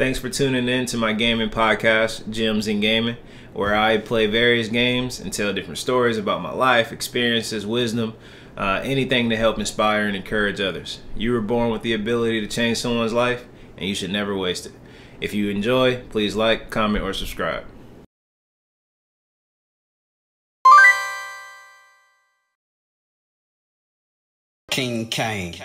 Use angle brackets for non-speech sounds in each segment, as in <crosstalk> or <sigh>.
Thanks for tuning in to my gaming podcast, Gems in Gaming, where I play various games and tell different stories about my life, experiences, wisdom, uh, anything to help inspire and encourage others. You were born with the ability to change someone's life, and you should never waste it. If you enjoy, please like, comment, or subscribe. Kingcayne.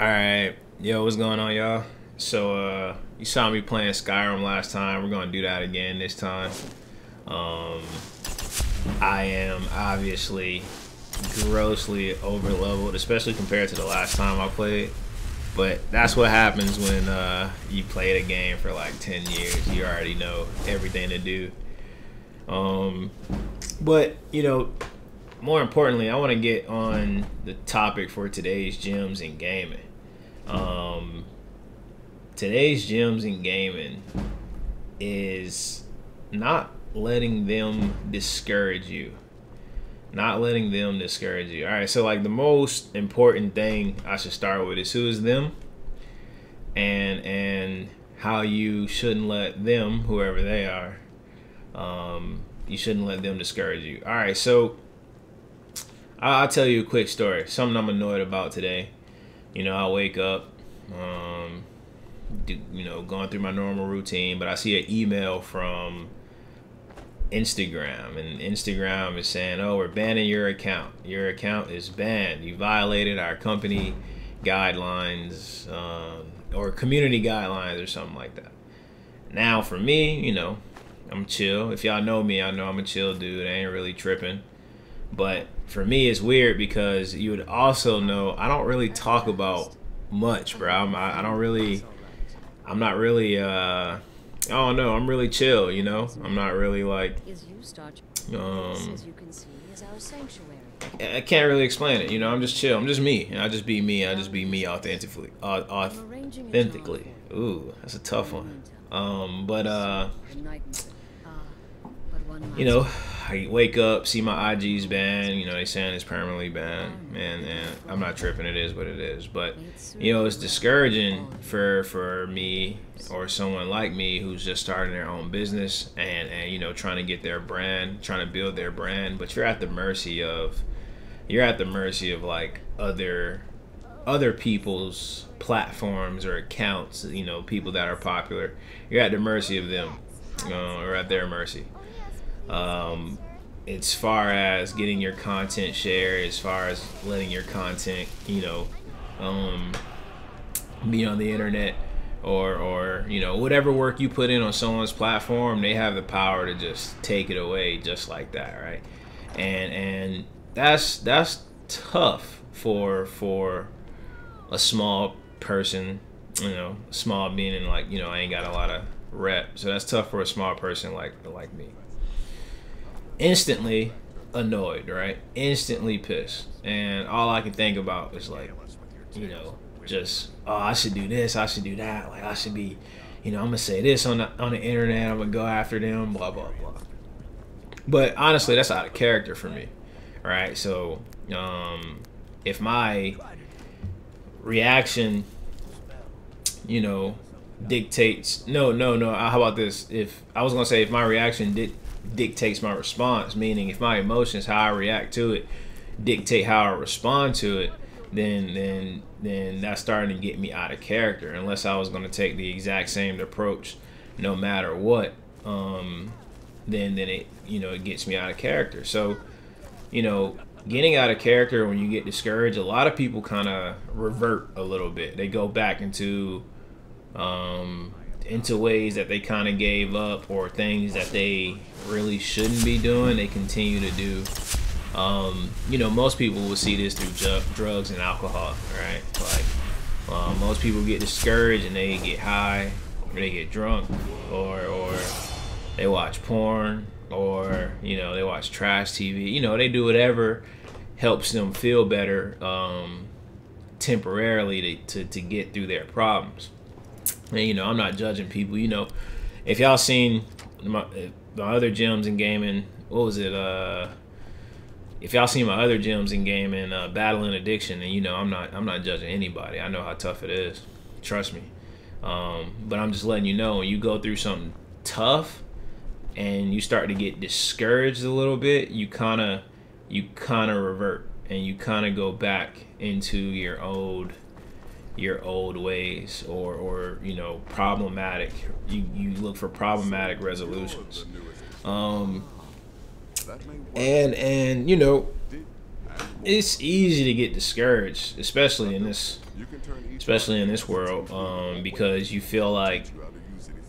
All right, yo, what's going on, y'all? So, uh, you saw me playing Skyrim last time. We're gonna do that again this time. Um, I am obviously grossly over leveled, especially compared to the last time I played. But that's what happens when uh, you play the game for like 10 years. You already know everything to do. Um, but, you know, more importantly, I want to get on the topic for today's gems and gaming. Um, today's gems in gaming is not letting them discourage you. Not letting them discourage you. All right, so like the most important thing I should start with is who is them, and and how you shouldn't let them, whoever they are, um, you shouldn't let them discourage you. All right, so I'll tell you a quick story. Something I'm annoyed about today. You know, I wake up, um, do, you know, going through my normal routine, but I see an email from Instagram, and Instagram is saying, "Oh, we're banning your account. Your account is banned. You violated our company guidelines um, or community guidelines or something like that." Now, for me, you know, I'm chill. If y'all know me, I know I'm a chill dude. I ain't really tripping. But for me, it's weird because you would also know I don't really talk about much, bro. I'm, I, I don't really, I'm not really, uh, I don't know. I'm really chill, you know. I'm not really like, um, I can't really explain it, you know. I'm just chill. I'm just me. I just be me. I just be me authentically. Authentically. Ooh, that's a tough one. Um, but uh, you know, I wake up, see my IG's banned. You know, they saying it's permanently banned, and I'm not tripping. It is what it is. But you know, it's discouraging for for me or someone like me who's just starting their own business and and you know trying to get their brand, trying to build their brand. But you're at the mercy of you're at the mercy of like other other people's platforms or accounts. You know, people that are popular. You're at the mercy of them, uh, or at their mercy um, as far as getting your content shared, as far as letting your content, you know, um, be on the internet or or you know whatever work you put in on someone's platform, they have the power to just take it away just like that, right? And and that's that's tough for for a small person, you know, small meaning like you know I ain't got a lot of rep, so that's tough for a small person like like me instantly annoyed, right? Instantly pissed. And all I can think about is like, you know, just oh, I should do this, I should do that. Like I should be, you know, I'm gonna say this on the on the internet. I'm gonna go after them, blah blah blah. But honestly, that's out of character for me, right? So, um, if my reaction, you know, dictates no no no how about this if i was gonna say if my reaction did dictates my response. Meaning, if my emotions, how I react to it, dictate how I respond to it, then then then that's starting to get me out of character. Unless I was going to take the exact same approach, no matter what, um, then then it you know it gets me out of character. So, you know, getting out of character when you get discouraged, a lot of people kind of revert a little bit. They go back into um, into ways that they kind of gave up or things that they really shouldn't be doing, they continue to do. Um, you know, most people will see this through ju- drugs and alcohol, right? Like, um, most people get discouraged and they get high, or they get drunk, or or they watch porn, or you know, they watch trash TV. You know, they do whatever helps them feel better um, temporarily to, to, to get through their problems. And you know, I'm not judging people. You know, if y'all seen my, my other gems in gaming, what was it? Uh, if y'all seen my other gems in gaming, uh, battling addiction, and you know, I'm not I'm not judging anybody. I know how tough it is. Trust me. Um, but I'm just letting you know when you go through something tough and you start to get discouraged a little bit, you kind of you kind of revert and you kind of go back into your old your old ways or or you know problematic you you look for problematic resolutions. Um and and you know it's easy to get discouraged especially in this especially in this world um, because you feel like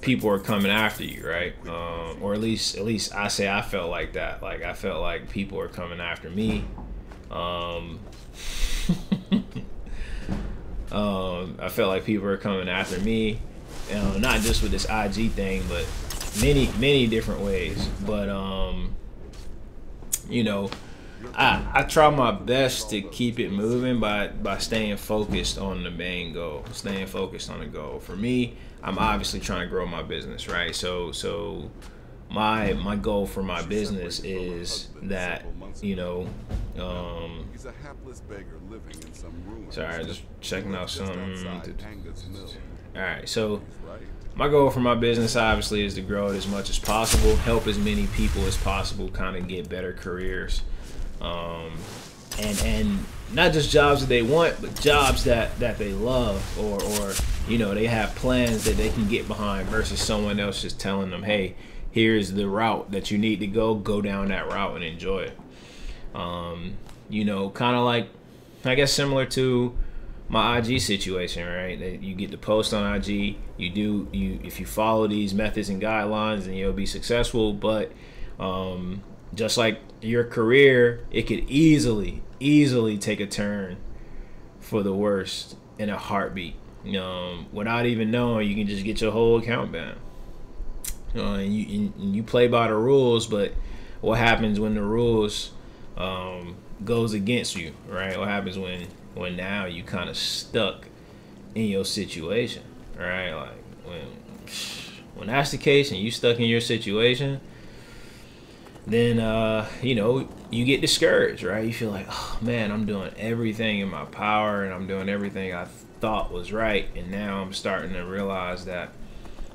people are coming after you right? Um, or at least at least i say i felt like that. Like i felt like people are coming after me. Um, um, I felt like people are coming after me, you know, not just with this IG thing, but many many different ways. But um, you know, I I try my best to keep it moving by by staying focused on the main goal, staying focused on the goal. For me, I'm obviously trying to grow my business, right? So so my my goal for my business is that you know um sorry just checking out some all right so my goal for my business obviously is to grow it as much as possible help as many people as possible kind of get better careers. Um, and and not just jobs that they want but jobs that that they love or or you know they have plans that they can get behind versus someone else just telling them hey here's the route that you need to go go down that route and enjoy it um, you know kind of like i guess similar to my ig situation right? That you get to post on ig you do you if you follow these methods and guidelines then you'll be successful. But um, just like your career it could easily easily take a turn for the worst in a heartbeat. Um, without even knowing you can just get your whole account banned uh, and you and you play by the rules, but what happens when the rules um, goes against you, right? What happens when when now you kind of stuck in your situation, right? Like when when that's the case and you stuck in your situation, then uh, you know you get discouraged, right? You feel like, oh man, I'm doing everything in my power and I'm doing everything I thought was right, and now I'm starting to realize that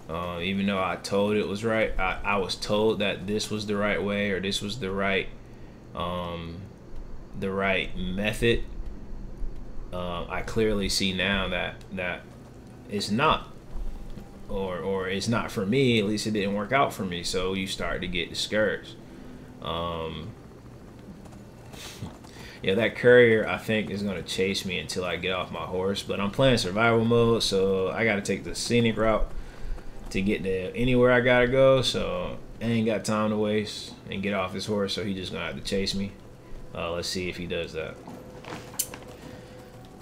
uh, even though I told it was right, I, I was told that this was the right way or this was the right, um, the right method. Uh, I clearly see now that that is not, or or it's not for me. At least it didn't work out for me. So you start to get discouraged. Um, <laughs> yeah, that courier I think is gonna chase me until I get off my horse. But I'm playing survival mode, so I got to take the scenic route to get to anywhere I gotta go. So I ain't got time to waste and get off his horse. So he just gonna have to chase me. Uh, let's see if he does that.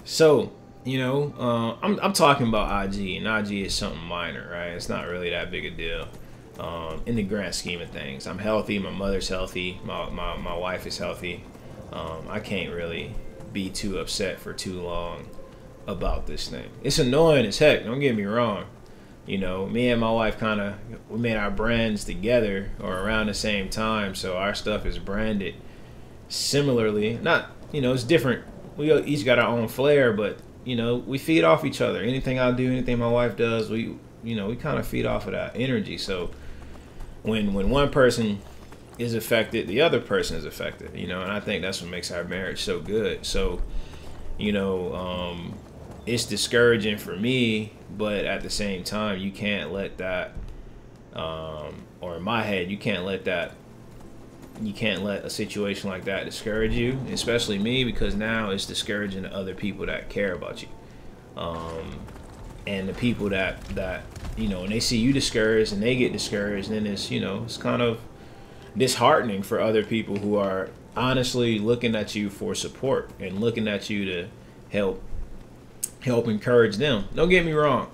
So you know, uh, I'm I'm talking about IG, and IG is something minor, right? It's not really that big a deal. Um, in the grand scheme of things, I'm healthy. My mother's healthy. My my, my wife is healthy. Um, I can't really be too upset for too long about this thing. It's annoying as heck. Don't get me wrong you know, me and my wife kind of we made our brands together or around the same time, so our stuff is branded similarly. Not, you know, it's different. We each got our own flair, but you know, we feed off each other. Anything I do, anything my wife does, we, you know, we kind of feed off of that energy. So when when one person is affected, the other person is affected. You know, and I think that's what makes our marriage so good. So, you know, um, it's discouraging for me, but at the same time, you can't let that, um, or in my head, you can't let that, you can't let a situation like that discourage you, especially me, because now it's discouraging to other people that care about you, um, and the people that that you know, and they see you discouraged and they get discouraged, then it's you know, it's kind of disheartening for other people who are honestly looking at you for support and looking at you to help help encourage them. Don't get me wrong.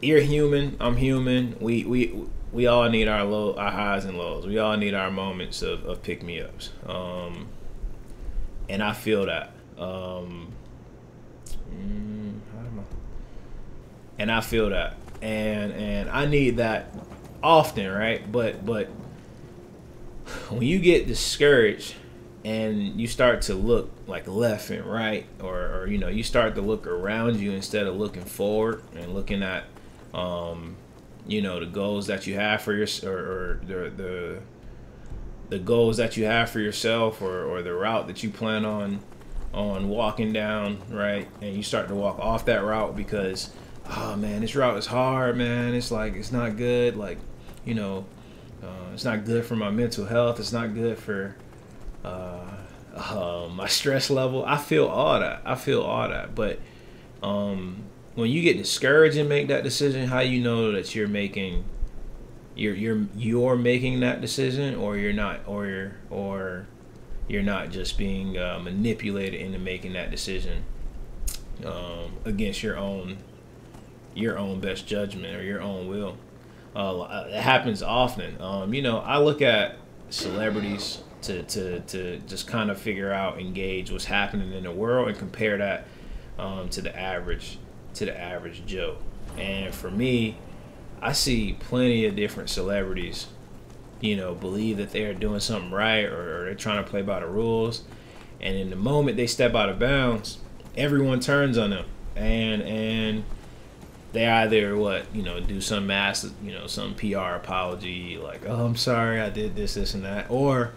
You're human. I'm human. We we we all need our low, our highs and lows. We all need our moments of, of pick me ups. Um, and I feel that. Um, mm, and I feel that. And and I need that often, right? But but when you get discouraged and you start to look like left and right or, or you know you start to look around you instead of looking forward and looking at um, you know the goals that you have for your or, or the the the goals that you have for yourself or, or the route that you plan on on walking down right? And you start to walk off that route because oh man this route is hard man. It's like it's not good. Like you know uh, it's not good for my mental health. It's not good for uh, uh, my stress level. I feel all that. I feel all that. But um, when you get discouraged and make that decision, how you know that you're making you're you're you're making that decision, or you're not, or you're or you're not just being uh, manipulated into making that decision um, against your own your own best judgment or your own will. Uh, it happens often. Um, you know, I look at celebrities to, to, to just kind of figure out, engage what's happening in the world, and compare that um, to the average to the average Joe. And for me, I see plenty of different celebrities, you know, believe that they are doing something right or, or they're trying to play by the rules, and in the moment they step out of bounds, everyone turns on them, and and they either what you know do some mass you know some PR apology like oh I'm sorry I did this this and that or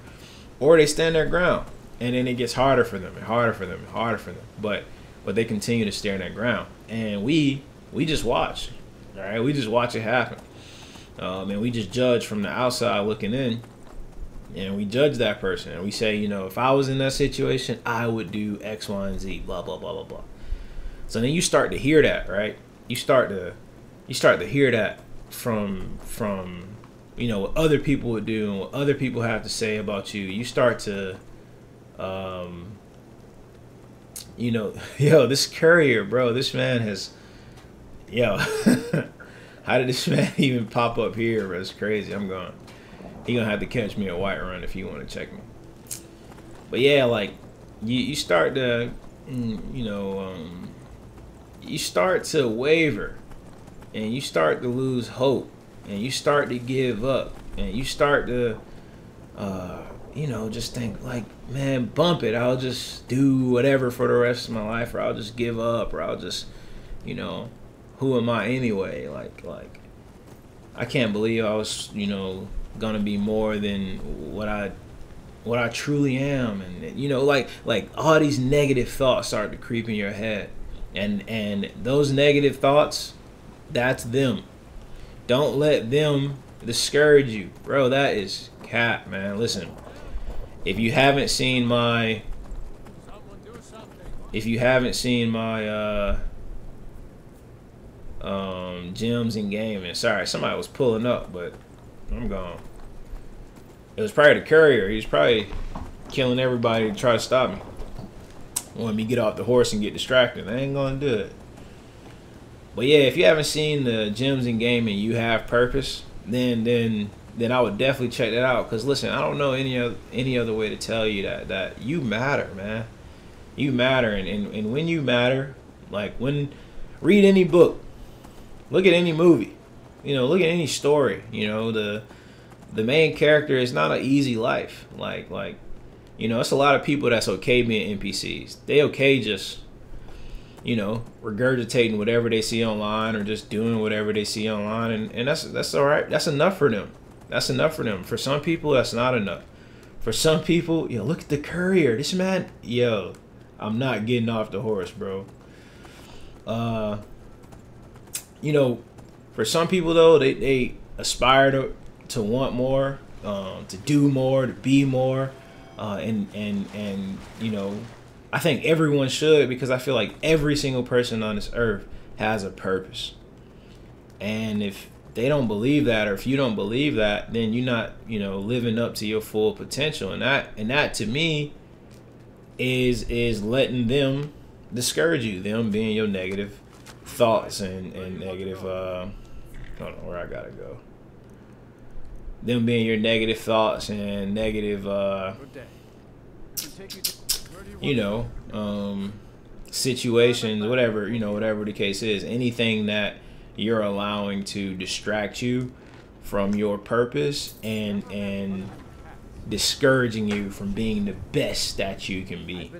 or they stand their ground, and then it gets harder for them and harder for them and harder for them. But but they continue to stand their ground, and we we just watch, all right? We just watch it happen, um, and we just judge from the outside looking in, and we judge that person, and we say, you know, if I was in that situation, I would do X, Y, and Z, blah blah blah blah blah. So then you start to hear that, right? You start to you start to hear that from from you know what other people would do and what other people have to say about you you start to um you know <laughs> yo this courier bro this man has yo <laughs> how did this <laughs> man even pop up here bro? it's crazy. I'm going he gonna have to catch me a Whiterun if you want to check me. But yeah like you, you start to mm, you know um, you start to waver and you start to lose hope and you start to give up. And you start to uh, you know just think like man bump it. I'll just do whatever for the rest of my life or i'll just give up or i'll just you know who am i anyway? Like like i can't believe i was you know gonna be more than what i what i truly am. And you know like like all these negative thoughts start to creep in your head. And and those negative thoughts that's them don't let them discourage you. Bro, that is cat, man. Listen, if you haven't seen my if you haven't seen my uh um gems and gaming, sorry, somebody was pulling up, but I'm gone. It was probably the courier. He was probably killing everybody to try to stop me. Wanted me to get off the horse and get distracted. I ain't gonna do it. But yeah, if you haven't seen the gems in gaming, you have purpose. Then then then I would definitely check that out. Cause listen, I don't know any other any other way to tell you that that you matter, man. You matter, and and, and when you matter, like when read any book, look at any movie, you know, look at any story. You know the the main character is not an easy life. Like like you know, it's a lot of people that's okay being NPCs. They okay just you know, regurgitating whatever they see online or just doing whatever they see online and, and that's that's all right. That's enough for them. That's enough for them. For some people that's not enough. For some people, yo, look at the courier. This man, yo, I'm not getting off the horse, bro. Uh you know, for some people though, they, they aspire to to want more, um, to do more, to be more, uh, and and and you know I think everyone should because I feel like every single person on this earth has a purpose. And if they don't believe that or if you don't believe that, then you're not, you know, living up to your full potential. And that and that to me is is letting them discourage you, them being your negative thoughts and, and negative uh I don't know where I gotta go. Them being your negative thoughts and negative uh you know, um, situations, whatever, you know, whatever the case is, anything that you're allowing to distract you from your purpose and and discouraging you from being the best that you can be.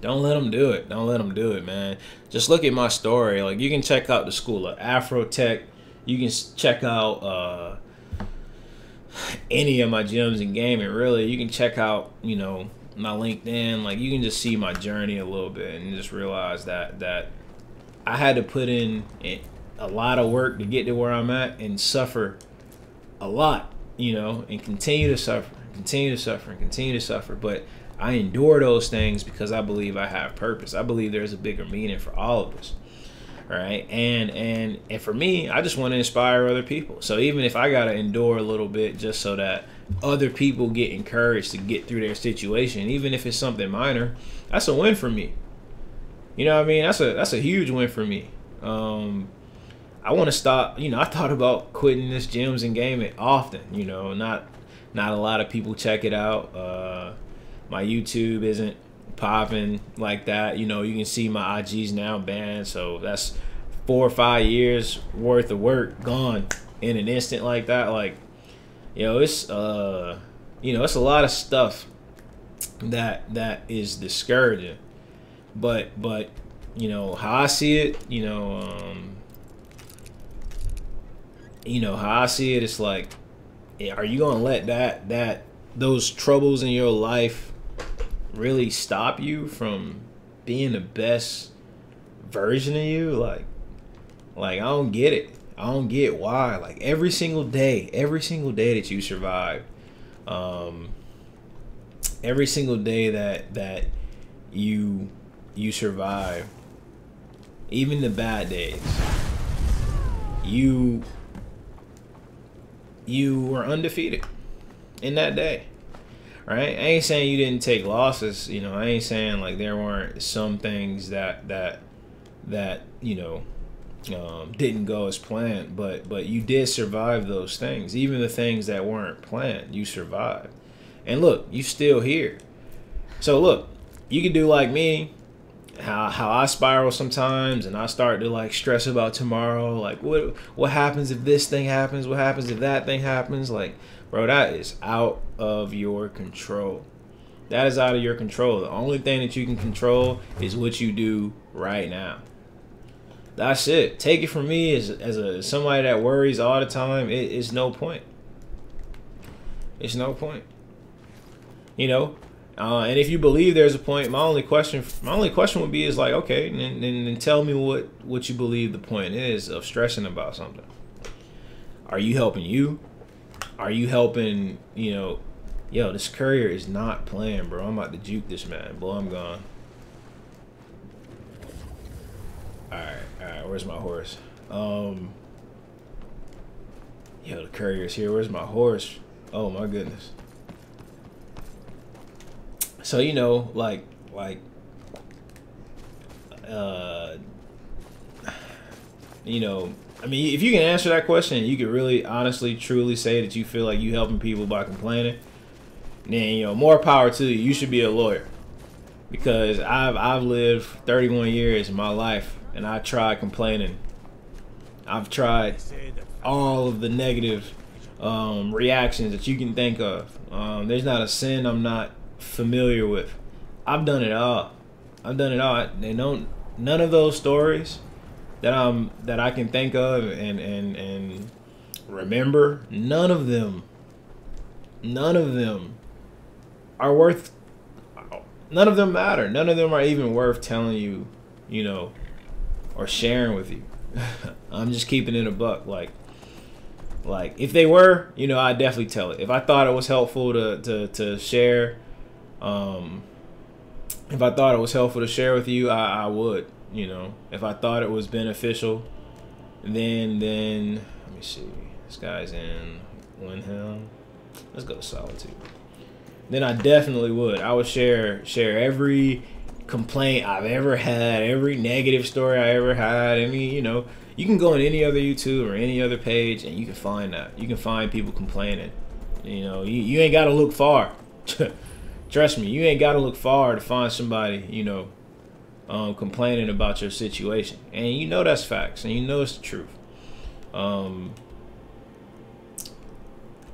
Don't let them do it. Don't let them do it, man. Just look at my story. Like you can check out the school of Afrotech. You can check out uh, any of my gems in gaming. Really, you can check out you know my LinkedIn. Like you can just see my journey a little bit and just realize that that I had to put in a lot of work to get to where I'm at and suffer a lot, you know, and continue to suffer, continue to suffer, and continue to suffer. But I endure those things because I believe I have purpose. I believe there's a bigger meaning for all of us. All right. And and and for me, I just want to inspire other people. So even if I gotta endure a little bit just so that other people get encouraged to get through their situation, even if it's something minor, that's a win for me. You know what I mean? That's a that's a huge win for me. Um, I want to stop. You know, I thought about quitting this gems and gaming often. You know, not not a lot of people check it out. Uh, my YouTube isn't popping like that. You know, you can see my IGs now banned, so that's four or five years worth of work gone in an instant like that. Like, you know, it's uh, you know, it's a lot of stuff that that is discouraging. But but you know how I see it, you know, um, you know how I see it, it's like, are you gonna let that that those troubles in your life really stop you from being the best version of you? Like, like I don't get it. I don't get why. Like every single day, every single day that you survive, um, every single day that that you you survive, even the bad days, you you were undefeated in that day. Right? I ain't saying you didn't take losses, you know, I ain't saying like there weren't some things that that that, you know, um, didn't go as planned, but but you did survive those things. Even the things that weren't planned, you survived. And look, you still here. So look, you can do like me, how how I spiral sometimes and I start to like stress about tomorrow like what what happens if this thing happens what happens if that thing happens like bro that is out of your control that is out of your control the only thing that you can control is what you do right now that's it take it from me as, as a somebody that worries all the time it, it's no point it's no point you know uh, and if you believe there's a point, my only question, my only question would be is like, okay, then, then, then tell me what what you believe the point is of stressing about something. Are you helping you? Are you helping? You know, yo, this courier is not playing, bro. I'm about to juke this man. Boy, I'm gone. All Where's my horse? Um, yo, the courier's here. Where's my horse? Oh my goodness. So you know, like like uh you know, I mean, if you can answer that question, you can really honestly, truly say that you feel like you helping people by complaining, then you know, more power to you. You should be a lawyer because I've I've lived 31 years in my life, and I tried complaining. I've tried all of the negative um, reactions that you can think of. Um, there's not a sin I'm not familiar with. I've done it all. I've done it all. They don't. None of those stories that I'm that I can think of and and and remember. None of them. None of them are worth. None of them matter. None of them are even worth telling you. You know, or sharing with you. <laughs> I'm just keeping it a buck. Like like if they were, you know, I'd definitely tell it. If I thought it was helpful to to, to share um, if I thought it was helpful to share with you, I, I would. You know, if I thought it was beneficial, then then let me see. This guy's in Windhelm. Let's go to Solitude. Then I definitely would. I would share share every complaint I've ever had, every negative story I ever had. Any, you know, you can go on any other YouTube or any other page and you can find that. You can find people complaining. You know, you, you ain't got to look far. <laughs> Trust me, you ain't got to look far to find somebody, you know, um, complaining about your situation. And you know that's facts, and you know it's the truth. Um,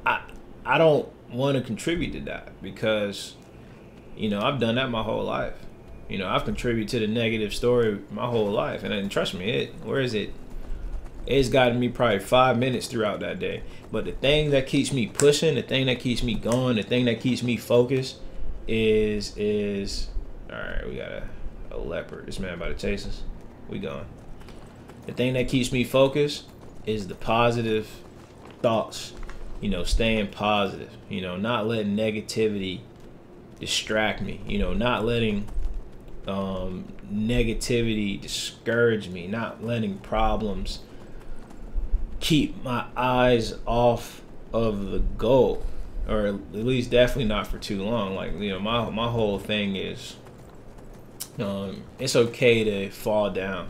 I I don't want to contribute to that because you know I've done that my whole life. You know I've contributed to the negative story my whole life, and, and trust me, it where is it? It's gotten me probably five minutes throughout that day. But the thing that keeps me pushing, the thing that keeps me going, the thing that keeps me focused is is all right. We got a, a leopard. This man about to chase us. We going. The thing that keeps me focused is the positive thoughts. You know, staying positive. You know, not letting negativity distract me. You know, not letting um, negativity discourage me. Not letting problems keep my eyes off of the goal or at least definitely not for too long like you know my my whole thing is um it's okay to fall down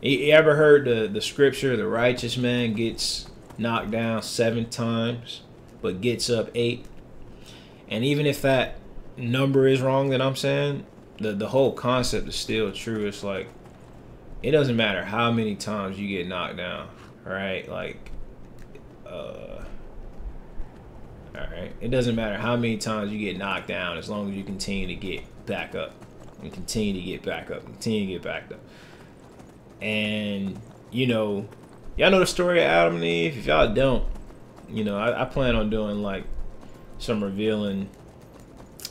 you, ever heard the the scripture the righteous man gets knocked down seven times but gets up eight and even if that number is wrong that i'm saying the the whole concept is still true it's like it doesn't matter how many times you get knocked down right? Like, uh, all right. It doesn't matter how many times you get knocked down, as long as you continue to get back up and continue to get back up, continue to get back up. And you know, y'all know the story of Adam and Eve. If y'all don't, you know, I, I plan on doing like some revealing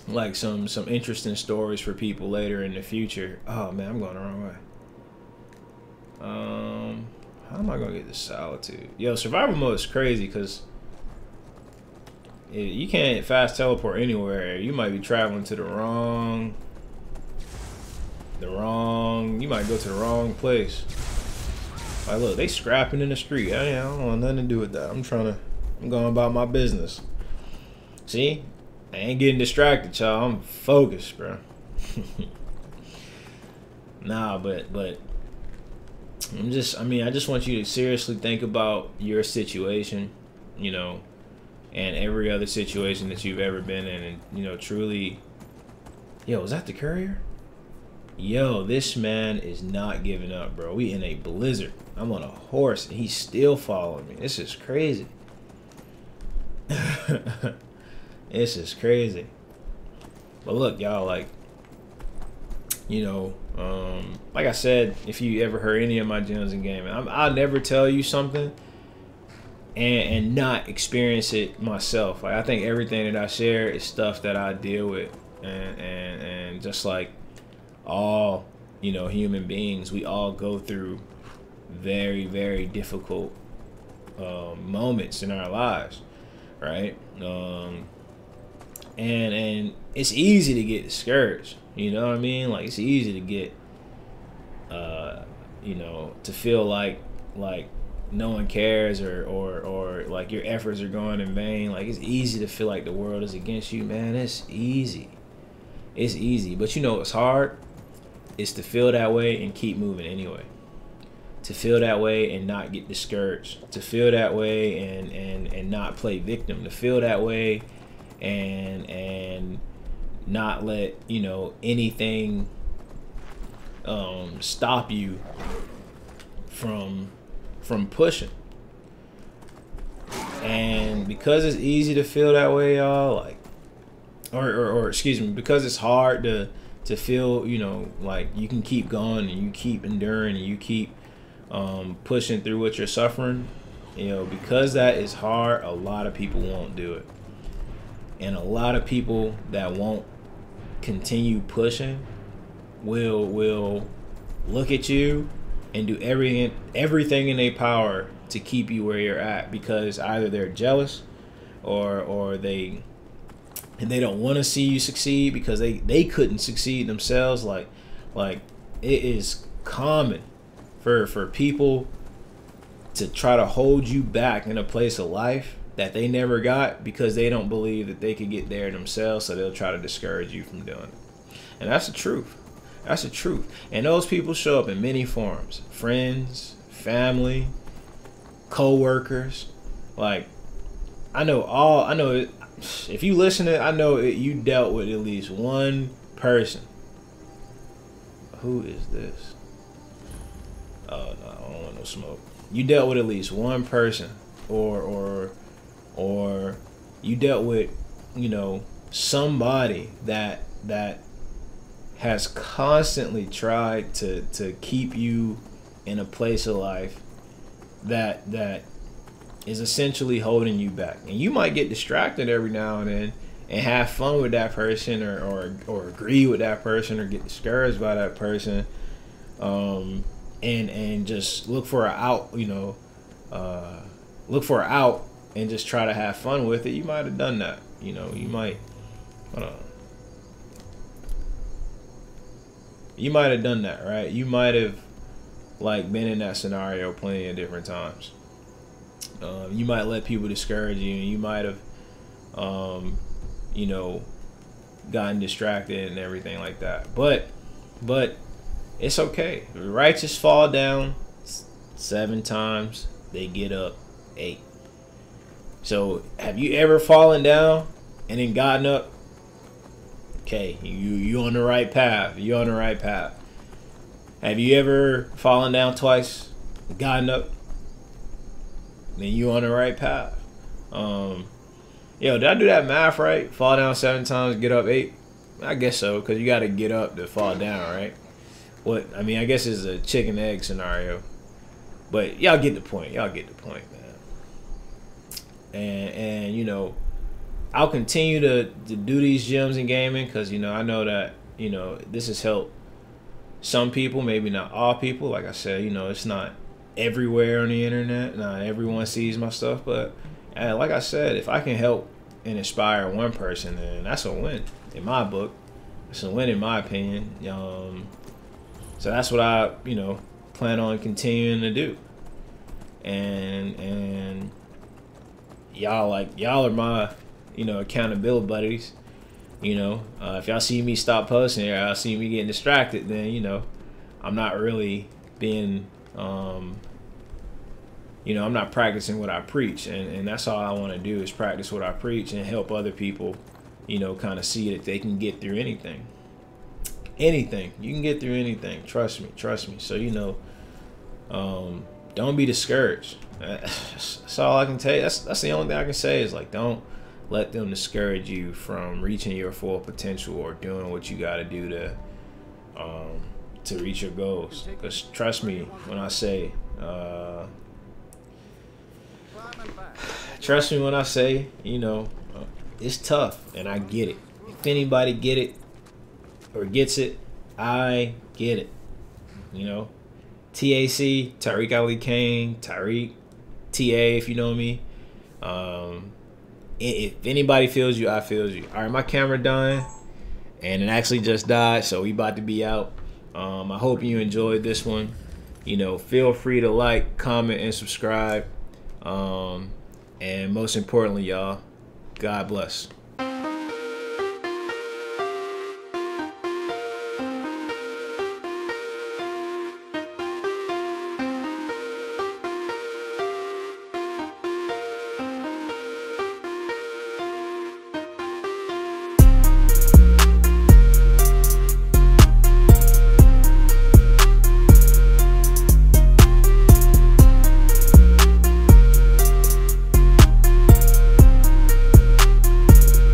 like some some interesting stories for people later in the future. Oh man, I'm going the wrong way. Um how am I gonna get the Solitude? Yo, survival mode is crazy because you can't fast teleport anywhere. You might be traveling to the wrong, the wrong. You might go to the wrong place. Like, look, they scrapping in the street. I, I don't want nothing to do with that. I'm trying to. I'm going about my business. See, I ain't getting distracted, y'all. I'm focused, bro. <laughs> nah, but but I'm just, I mean, I just want you to seriously think about your situation, you know, and every other situation that you've ever been in, and you know, truly. Yo, is that the courier? Yo, this man is not giving up, bro. We in a blizzard. I'm on a horse, and he's still following me. This is crazy. <laughs> this is crazy. But look, y'all, like, you know, um, like I said, if you ever heard any of my gems in gaming, I'm, I'll never tell you something and and not experience it myself. Like I think everything that I share is stuff that I deal with, and and and just like all you know human beings, we all go through very very difficult um, moments in our lives, right? Um, and and it's easy to get discouraged you know what I mean? Like it's easy to get, uh, you know, to feel like like no one cares or or or like your efforts are going in vain. Like it's easy to feel like the world is against you, man. It's easy. It's easy, but you know it's hard. It's to feel that way and keep moving anyway. To feel that way and not get discouraged. To feel that way and and and not play victim. To feel that way and and not let you know anything um, stop you from from pushing. And because it's easy to feel that way, y'all, like, or, or, or excuse me, because it's hard to to feel, you know, like you can keep going and you keep enduring and you keep um, pushing through what you're suffering. You know, because that is hard, a lot of people won't do it. And a lot of people that won't continue pushing will will look at you and do everything everything in their power to keep you where you're at because either they're jealous or or they and they don't want to see you succeed because they they couldn't succeed themselves. Like like it is common for for people to try to hold you back in a place of life that they never got because they don't believe that they could get there themselves, so they'll try to discourage you from doing it. And that's the truth. That's the truth. And those people show up in many forms friends, family, co workers. Like, I know all, I know if you listen to I know it, you dealt with at least one person. Who is this? Oh, no, I don't want no smoke. You dealt with at least one person or, or or you dealt with you know, somebody that that has constantly tried to to keep you in a place of life that that is essentially holding you back. And you might get distracted every now and then and have fun with that person or or, or agree with that person or get discouraged by that person. Um and and just look for an out, you know, uh look for an out and just try to have fun with it. You might have done that. You know, you might hold on. You might have done that, right? You might have like been in that scenario plenty of different times. Um, you might let people discourage you, and you might have, um, you know, gotten distracted and everything like that. But, but it's okay. The righteous fall down seven times; they get up eight. So, have you ever fallen down and then gotten up? Okay, you you on the right path. You on the right path. Have you ever fallen down twice, gotten up? Then you on the right path. Um, yo, did I do that math right? Fall down seven times, get up eight. I guess so, cause you got to get up to fall down, right? What I mean, I guess it's a chicken egg scenario, but y'all get the point. Y'all get the point. And and you know, I'll continue to to do these gems and gaming, cause you know I know that you know this has helped some people, maybe not all people. Like I said, you know, it's not everywhere on the internet. Not everyone sees my stuff, but uh, like I said, if I can help and inspire one person, then that's a win in my book. It's a win in my opinion. Um, so that's what I, you know, plan on continuing to do. And and y'all like y'all are my, you know, accountability buddies. You know, uh, if y'all see me stop posting or y'all see me getting distracted, then you know, I'm not really being, um, you know, I'm not practicing what I preach, and and that's all I want to do is practice what I preach and help other people, you know, kind of see that they can get through anything. Anything you can get through anything. Trust me, trust me. So you know, um, don't be discouraged. That's all I can tell you. That's that's the only thing I can say is like don't let them discourage you from reaching your full potential or doing what you got to do to um, to reach your goals. Because trust me when I say, uh, trust me when I say, you know, uh, it's tough, and I get it. If anybody get it or gets it, I get it. You know, TAC, Tariq Ali Kane, Tariq, TA, if you know me. Um, if anybody feels you, I feels you. All right, my camera done, and it actually just died, so we about to be out. Um, I hope you enjoyed this one. You know, feel free to like, comment, and subscribe. Um, and most importantly, y'all, God bless.